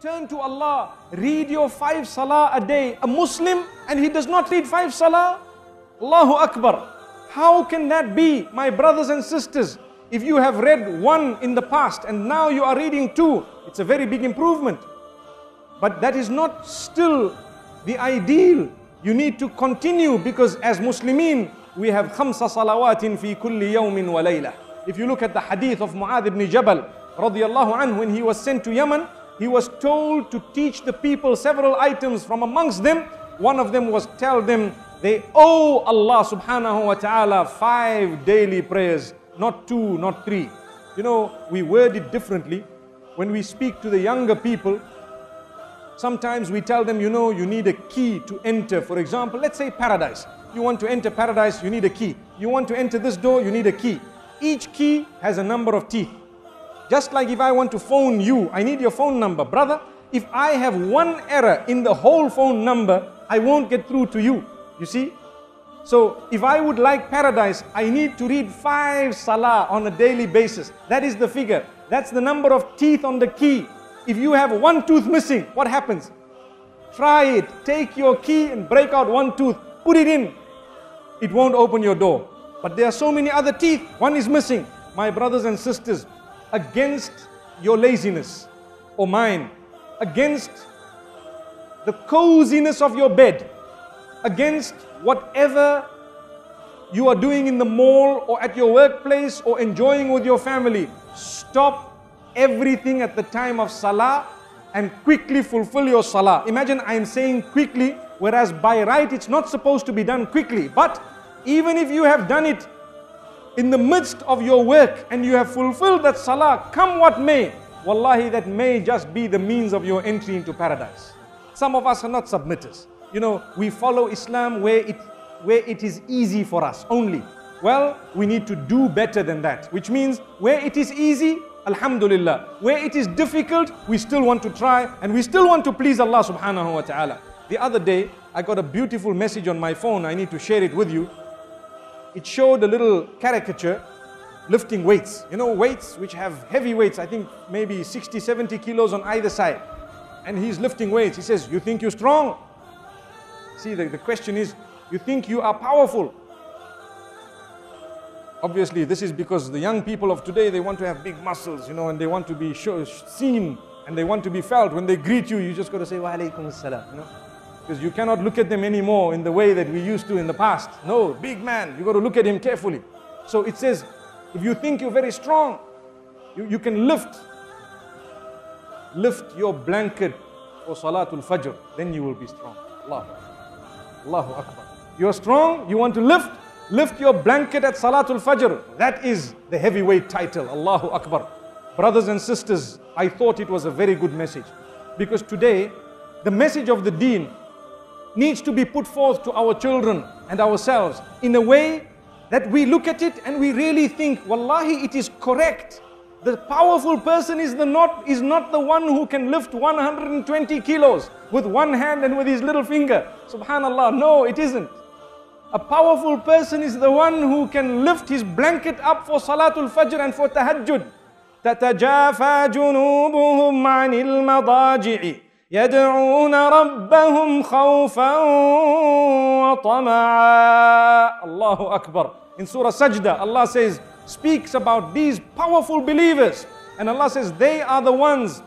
turn to Allah, read your five salah a day. A Muslim and he does not read five salah? Allahu Akbar. How can that be, my brothers and sisters? If you have read one in the past and now you are reading two, it's a very big improvement. But that is not still the ideal. You need to continue because as Muslimin, we have khamsa salawatin fi kulli yawmin wa layla. If you look at the hadith of Mu'adh ibn Jabal, radiallahu when he was sent to Yemen, he was told to teach the people several items from amongst them. One of them was tell them they owe Allah subhanahu wa ta'ala five daily prayers, not two, not three. You know, we word it differently. When we speak to the younger people, sometimes we tell them, you know, you need a key to enter. For example, let's say paradise. You want to enter paradise, you need a key. You want to enter this door, you need a key. Each key has a number of teeth. Just like if I want to phone you, I need your phone number. Brother, if I have one error in the whole phone number, I won't get through to you. You see? So if I would like paradise, I need to read five salah on a daily basis. That is the figure. That's the number of teeth on the key. If you have one tooth missing, what happens? Try it. Take your key and break out one tooth. Put it in. It won't open your door. But there are so many other teeth. One is missing. My brothers and sisters, against your laziness or mine, against the coziness of your bed, against whatever you are doing in the mall or at your workplace or enjoying with your family. Stop everything at the time of salah and quickly fulfill your salah. Imagine I am saying quickly, whereas by right it's not supposed to be done quickly. But even if you have done it in the midst of your work and you have fulfilled that salah, come what may, wallahi, that may just be the means of your entry into paradise. Some of us are not submitters. You know, we follow Islam where it, where it is easy for us only. Well, we need to do better than that, which means where it is easy, Alhamdulillah. Where it is difficult, we still want to try and we still want to please Allah subhanahu wa ta'ala. The other day, I got a beautiful message on my phone. I need to share it with you. It showed a little caricature lifting weights. You know, weights which have heavy weights, I think maybe 60, 70 kilos on either side. And he's lifting weights. He says, You think you're strong? See, the, the question is, you think you are powerful? Obviously, this is because the young people of today, they want to have big muscles, you know, and they want to be show, seen and they want to be felt. When they greet you, you just got to say, Wa alaikum assalam, you know. Because you cannot look at them anymore in the way that we used to in the past. No, big man, you got to look at him carefully. So it says, if you think you're very strong, you, you can lift, lift your blanket for Salatul Fajr, then you will be strong. Allahu Akbar. Allahu Akbar. You're strong, you want to lift, lift your blanket at Salatul Fajr. That is the heavyweight title. Allahu Akbar. Brothers and sisters, I thought it was a very good message. Because today, the message of the deen needs to be put forth to our children and ourselves in a way that we look at it and we really think, Wallahi, it is correct. The powerful person is, the not, is not the one who can lift 120 kilos with one hand and with his little finger. Subhanallah, no, it isn't. A powerful person is the one who can lift his blanket up for Salatul Fajr and for Tahajjud. تتجافى جنوبهم عن المضاجع يدعون ربهم خوفا وطمعا الله أكبر In Surah Sajda, Allah says, speaks about these powerful believers. And Allah says, they are the ones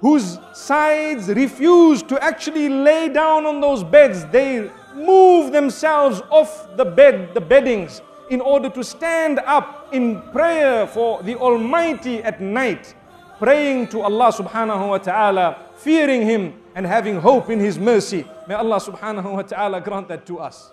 whose sides refuse to actually lay down on those beds. They move themselves off the bed, the beddings, in order to stand up in prayer for the Almighty at night, praying to Allah subhanahu wa ta'ala, fearing Him and having hope in His mercy. May Allah subhanahu wa ta'ala grant that to us.